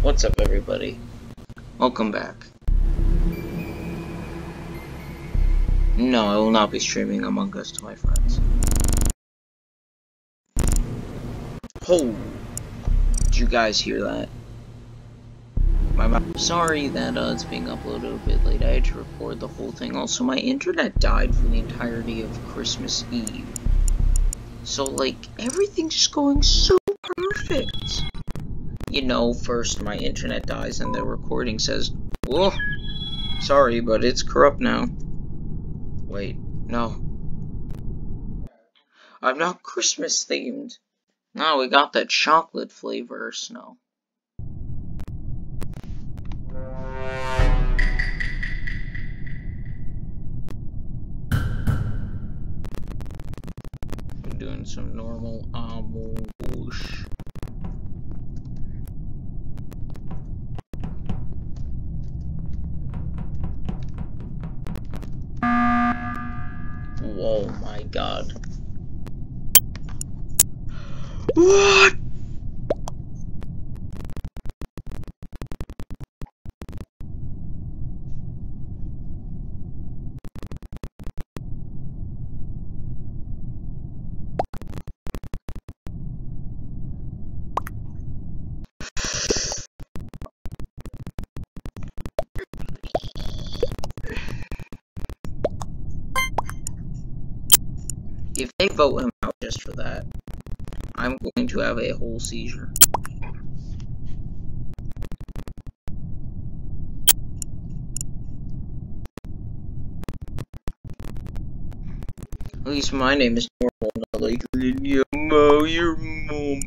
What's up, everybody? Welcome back. No, I will not be streaming Among Us to my friends. Oh! Did you guys hear that? I'm sorry that uh, it's being uploaded a bit late. I had to record the whole thing. Also, my internet died for the entirety of Christmas Eve. So, like, everything's just going so perfect. You know, first my internet dies and the recording says, Whoa, sorry, but it's corrupt now. Wait, no. I'm not Christmas themed. No, we got that chocolate flavor snow. doing some normal um, ambush. Oh god. What? If they vote him out just for that, I'm going to have a whole seizure. At least my name is normal, not like Lydia Mo, your mom.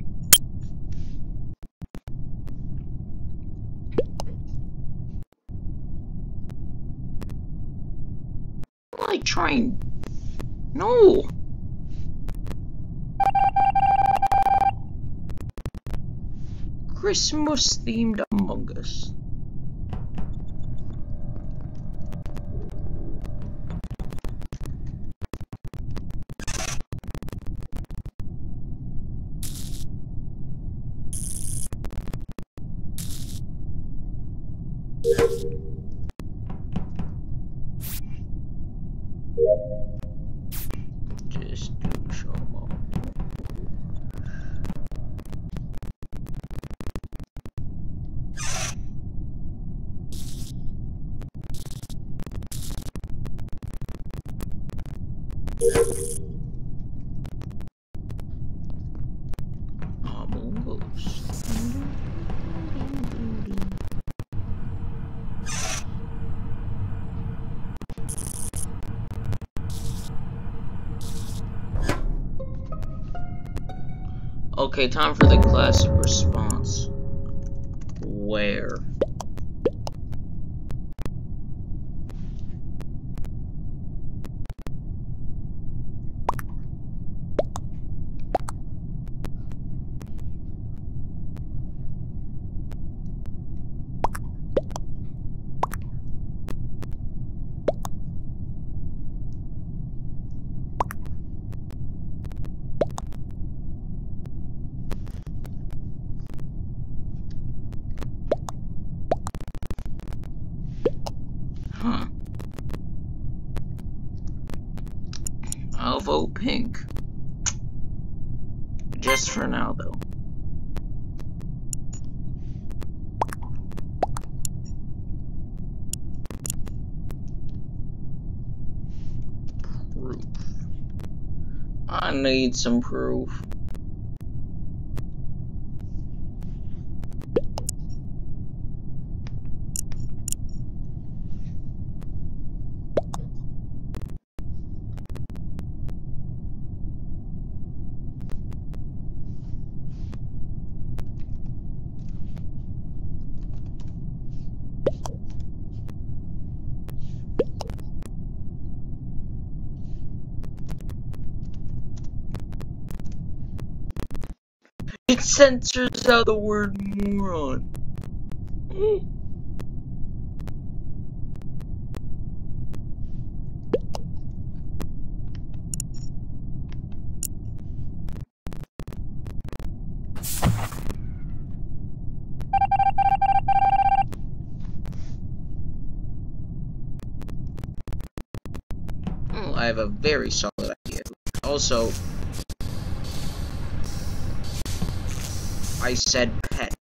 like trying. No. Christmas themed Among Us. Okay, time for the classic response. Where? Huh. I'll vote pink. Just for now, though. Proof. I need some proof. censors out the word moron. Hmm, I have a very solid idea. Also, I said pet.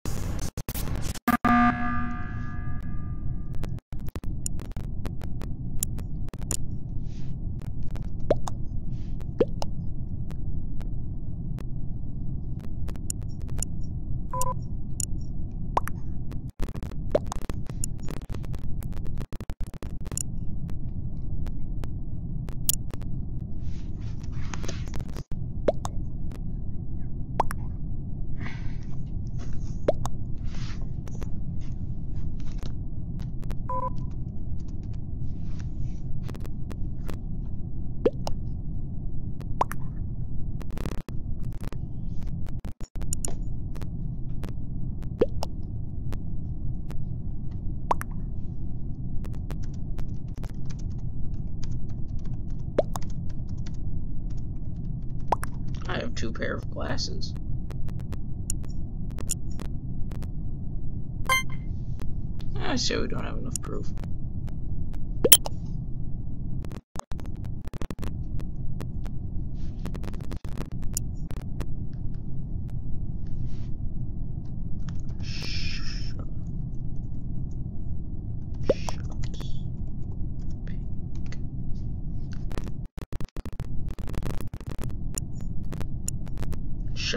I have two I ah, say we don't have enough proof.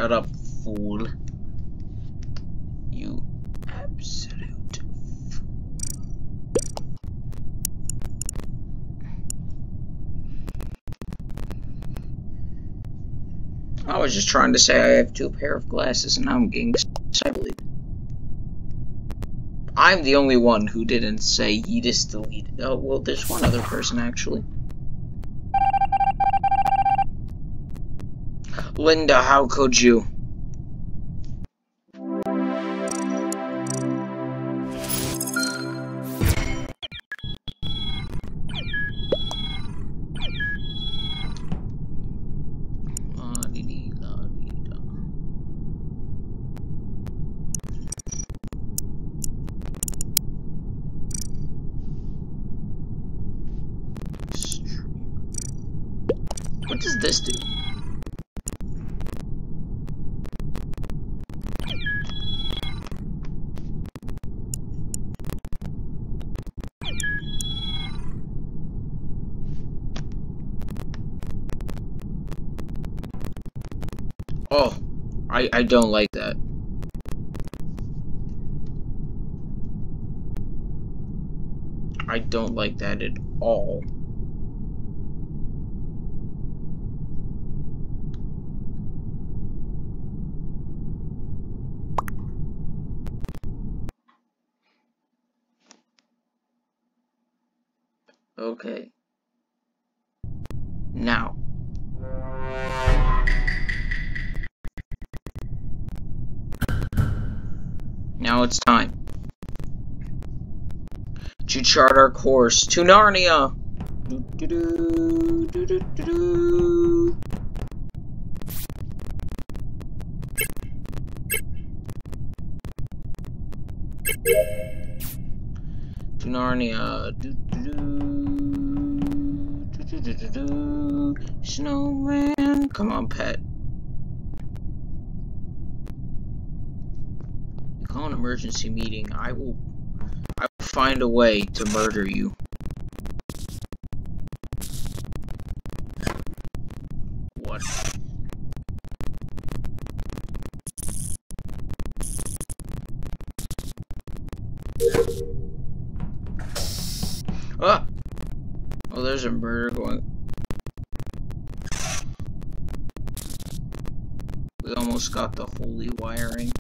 Shut up, fool. You absolute fool. I was just trying to say I have two pair of glasses and now I'm getting excited. I'm the only one who didn't say Yeetus deleted. Oh, well, there's one other person actually. Linda, how could you? Oh, I, I don't like that. I don't like that at all. It's time to chart our course to Narnia. To Narnia. Snowman. Come on, pet. You call an emergency meeting. I will I will find a way to murder you. What? Ah! Oh, there's a murder going. We almost got the holy wiring.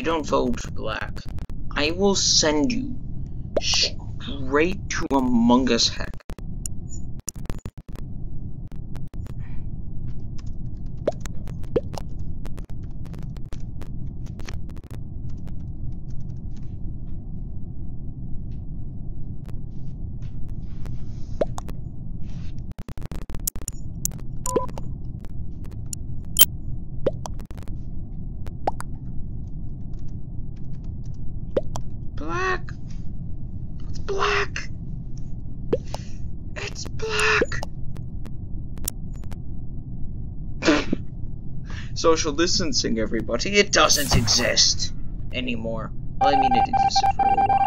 You don't vote black, I will send you straight to Among Us Heck. Social distancing, everybody. It doesn't exist anymore. Well, I mean, it existed for a while.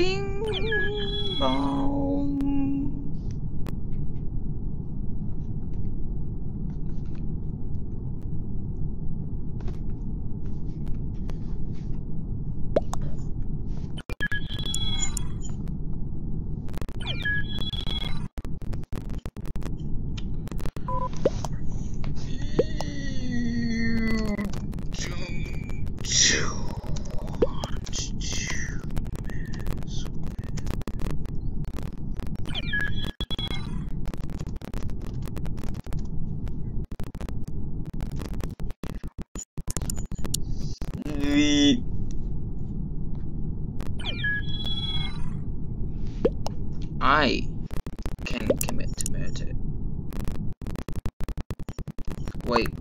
I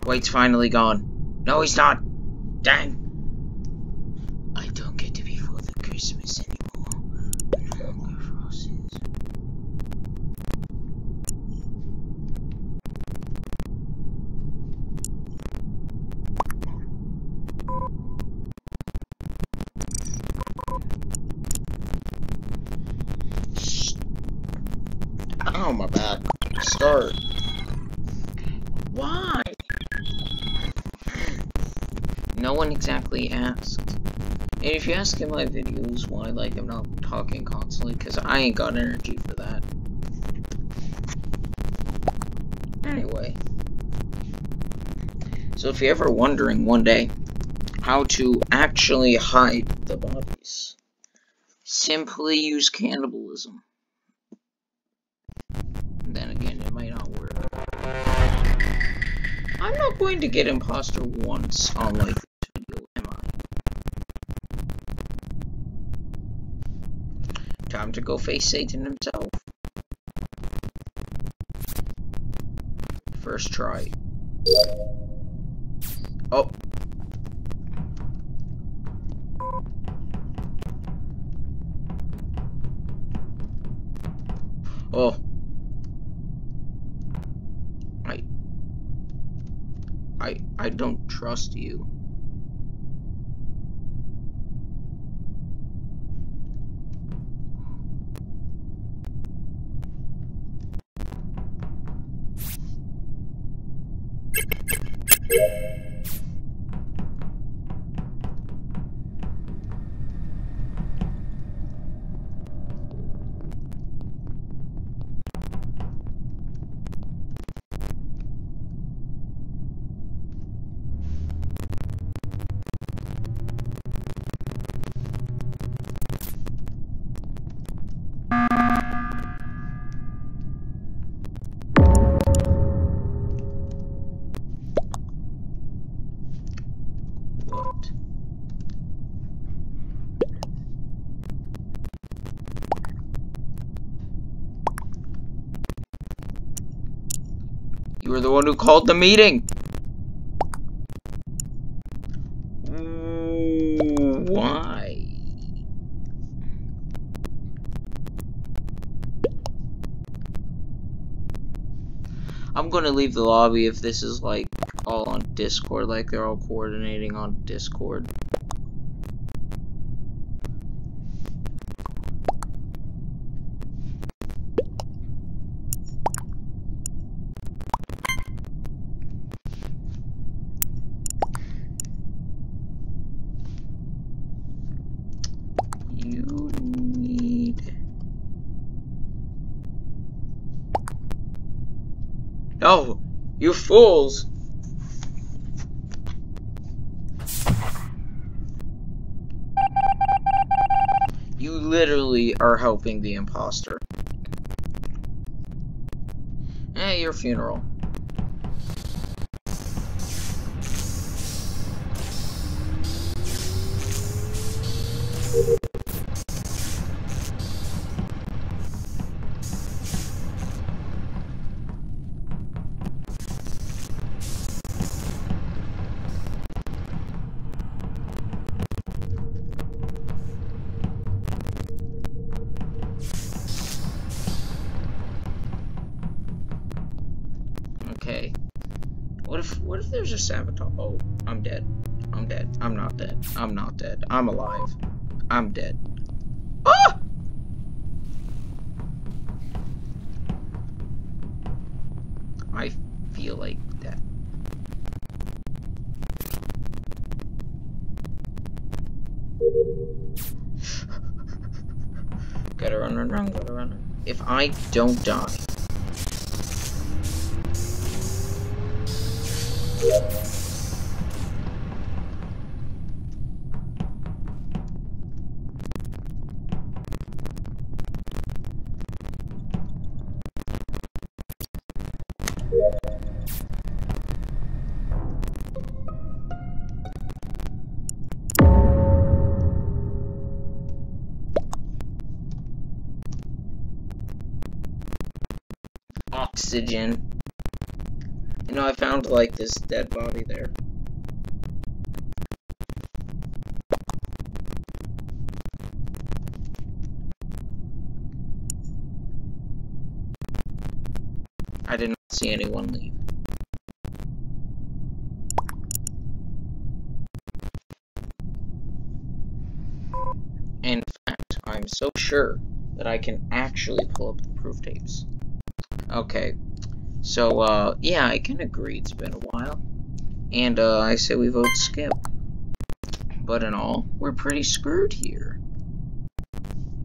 Wait's finally gone. No, he's not. Dang. I don't get to be for the Christmas anymore. No longer Frosties. Oh, my back. Start. Why? No exactly asked. And if you ask in my videos why, like, I'm not talking constantly, because I ain't got energy for that. Anyway. So if you're ever wondering one day how to actually hide the bodies, simply use cannibalism. Then again, it might not work. I'm not going to get imposter once on like Time to go face Satan himself. First try. Oh. Oh. I... I... I don't trust you. You were the one who called the meeting. Why? I'm gonna leave the lobby if this is like all on Discord, like they're all coordinating on Discord. No! You fools! You literally are helping the imposter. Eh, your funeral. What if what if there's a sabotage? Oh, I'm dead. I'm dead. I'm not dead. I'm not dead. I'm alive. I'm dead. Ah! I feel like that. gotta run, run, run, gotta run. If I don't die, oxygen. You know, I found like this dead body there. I did not see anyone leave. In fact, I'm so sure that I can actually pull up the proof tapes. Okay, so, uh, yeah, I can agree it's been a while. And, uh, I say we vote skip. But in all, we're pretty screwed here.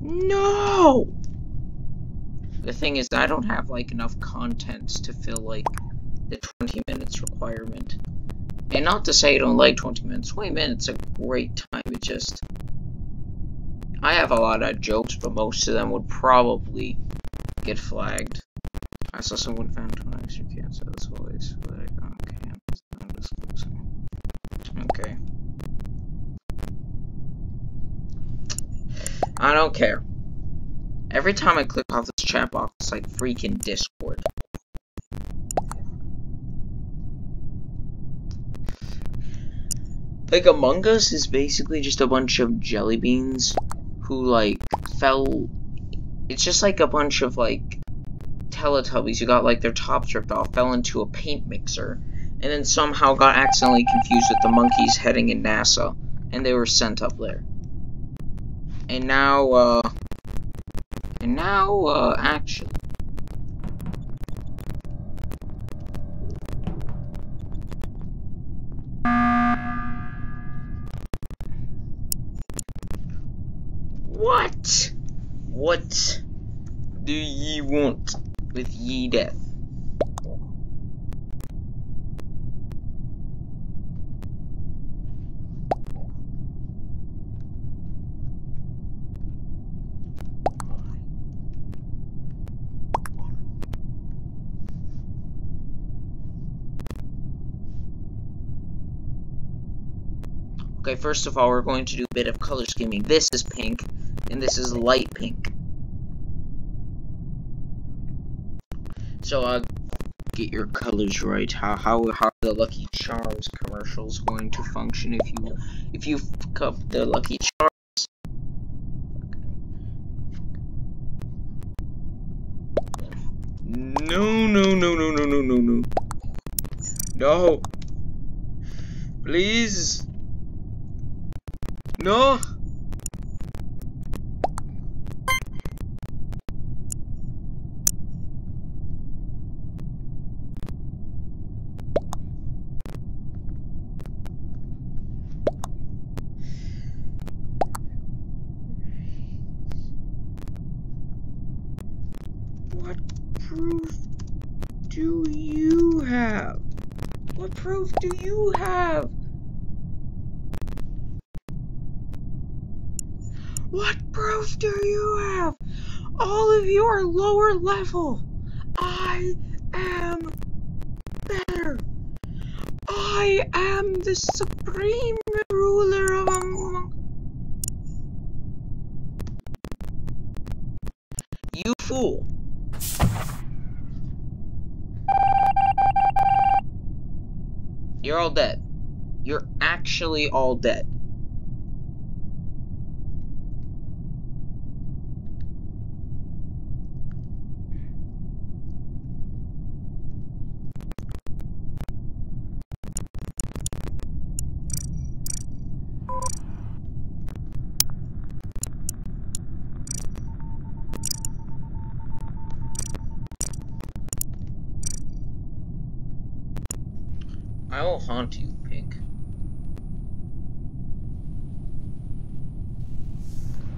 No! The thing is, I don't have, like, enough contents to fill, like, the 20 minutes requirement. And not to say I don't like 20 minutes. 20 minutes a great time. It just... I have a lot of jokes, but most of them would probably get flagged. Saw someone found an extra cancer as always. Like, okay, I'm just closing. Okay. I don't care. Every time I click off this chat box, it's like freaking Discord. Like, Among Us is basically just a bunch of jelly beans who, like, fell... It's just like a bunch of, like, Teletubbies who got like their tops ripped off fell into a paint mixer, and then somehow got accidentally confused with the monkeys heading in NASA, and they were sent up there. And now, uh, and now, uh, actually. What? What do ye want? With ye death. Okay, first of all, we're going to do a bit of color scheming. This is pink, and this is light pink. So, uh, get your colors right. How how how the Lucky Charms commercials going to function if you if you fuck up the Lucky Charms? No no no no no no no no. No. Please. No. What proof do you proof do you have? What proof do you have? All of you are lower level. I am better. I am the supreme ruler of Among. You fool. You're all dead. You're actually all dead. I will haunt you, Pink.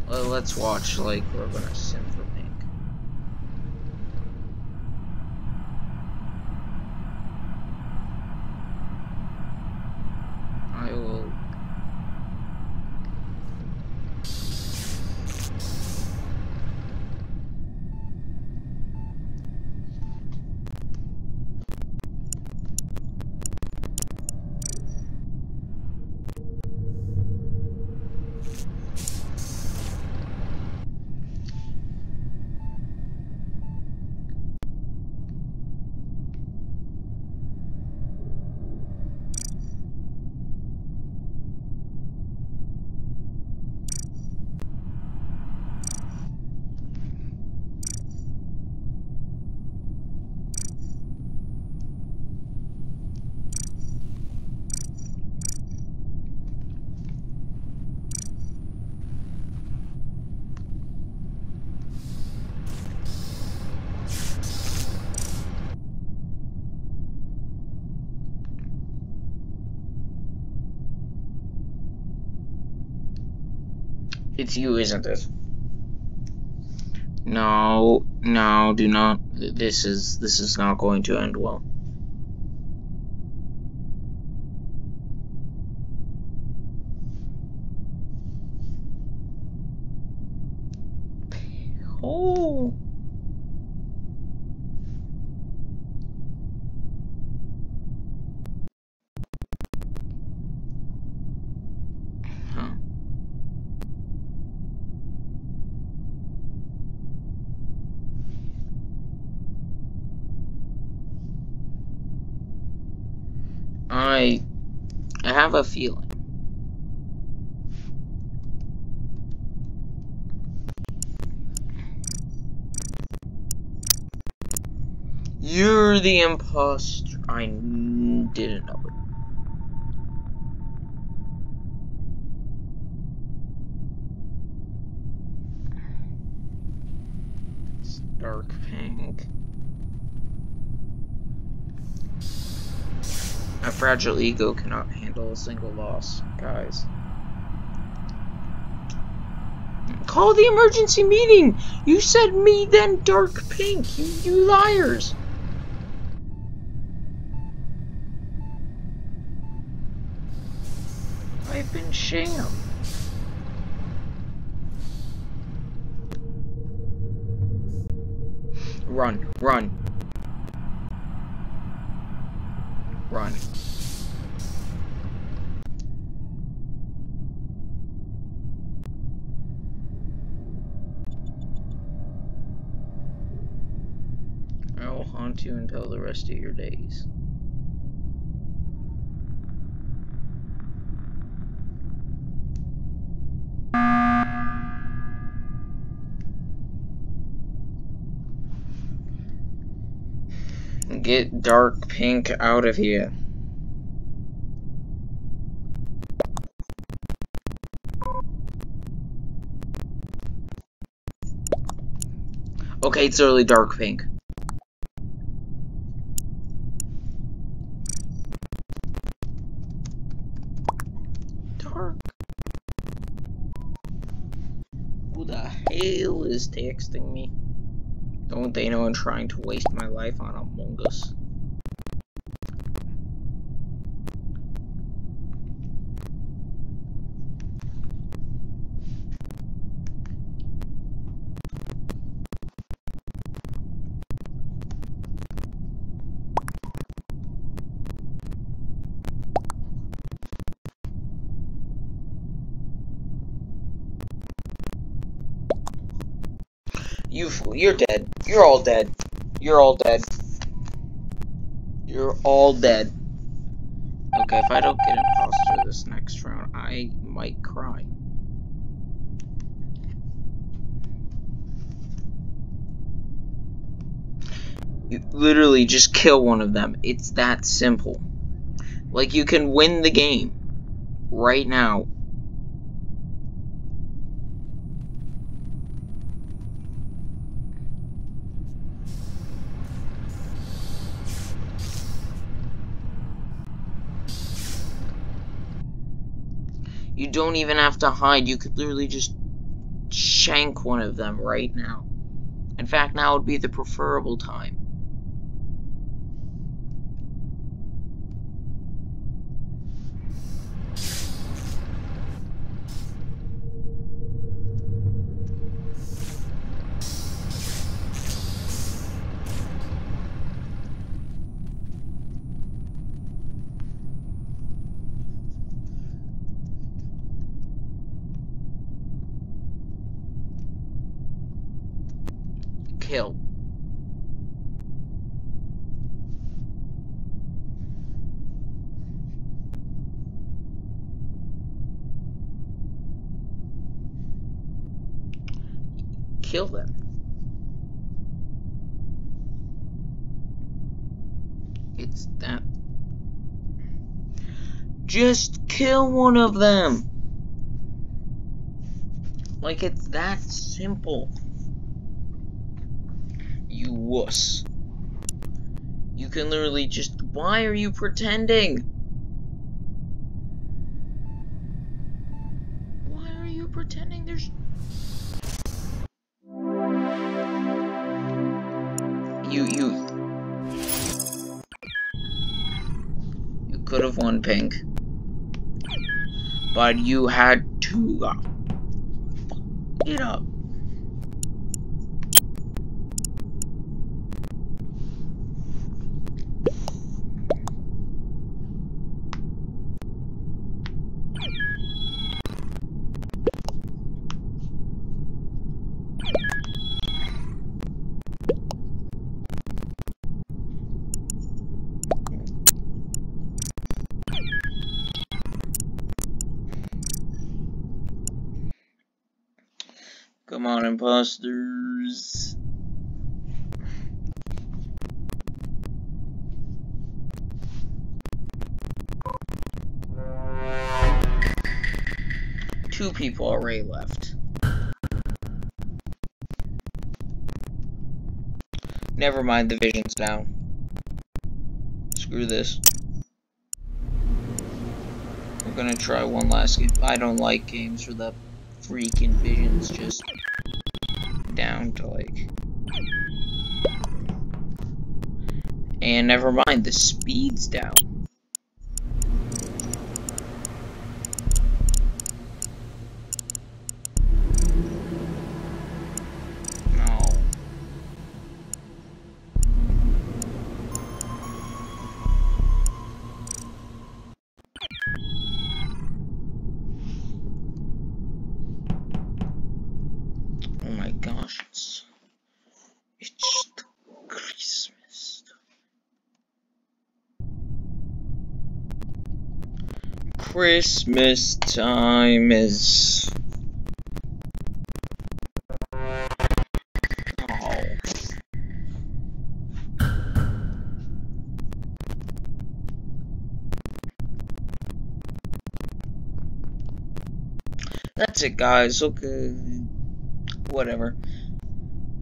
Well, let's watch like we're gonna sim for Pink. I will. It's you, isn't it? No, no, do not. This is this is not going to end well. Oh. Huh. I I have a feeling. You're the imposter. I didn't know it. Dark pink. A fragile ego cannot handle a single loss, guys. Call the emergency meeting! You said me, then dark pink. You, you liars! I've been sham. Run, run. Run. I will haunt you until the rest of your days. Get dark pink out of here. Okay, it's early dark pink. Dark. Who the hell is texting me? Don't they know I'm trying to waste my life on Among Us? You, you're dead. You're all dead. You're all dead. You're all dead. Okay, if I don't get imposter this next round, I might cry. You literally just kill one of them. It's that simple. Like, you can win the game right now. Don't even have to hide. You could literally just shank one of them right now. In fact, now would be the preferable time. Kill. Kill them. It's that. Just kill one of them. Like, it's that simple you wuss. You can literally just. Why are you pretending? Why are you pretending there's. You, you. You could have won pink. But you had to. Uh, it up. Imposters. Two people already left. Never mind, the vision's down. Screw this. We're gonna try one last game. I don't like games where the freaking vision's just down to like... And never mind, the speed's down. Christmas time is... Oh. That's it, guys. Okay. Whatever.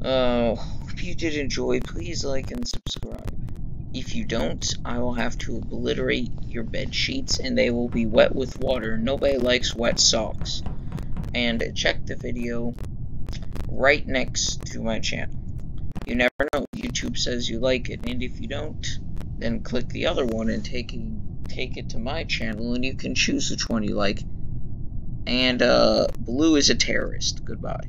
Uh, if you did enjoy, please like and subscribe. If you don't, I will have to obliterate your bed sheets and they will be wet with water. Nobody likes wet socks. And check the video right next to my channel. You never know, YouTube says you like it, and if you don't, then click the other one and take, take it to my channel, and you can choose which one you like. And, uh, Blue is a terrorist. Goodbye.